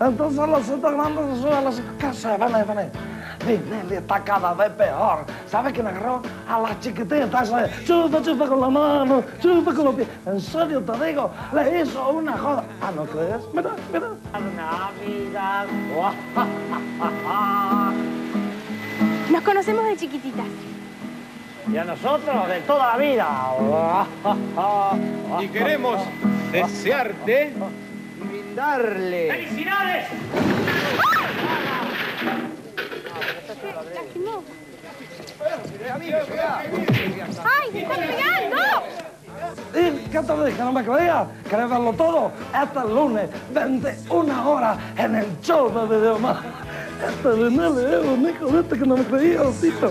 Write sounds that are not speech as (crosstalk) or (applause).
Entonces los sitios grandes se suben a las... ¿Qué se? Ven, ven. Nelly está cada vez peor. ¿Sabes quién agarró? A la chiquitita esa. Chupa, chupa con la mano, chupa con los pies. En serio te digo, le hizo una joda. Ah, ¿no crees? Mira, mira. Navidad. (laughs) Nos conocemos de chiquititas. Y a nosotros de toda la vida. Y queremos desearte brindarle. ¡Felicidades! ¡Ay, me están pegando! ¿Y qué te dije? ¿No me creías? ¿Querés verlo todo? Este lunes, 21 horas, en el show de Videomás. Este de Nelly es un hijo de este que no me creía, osito.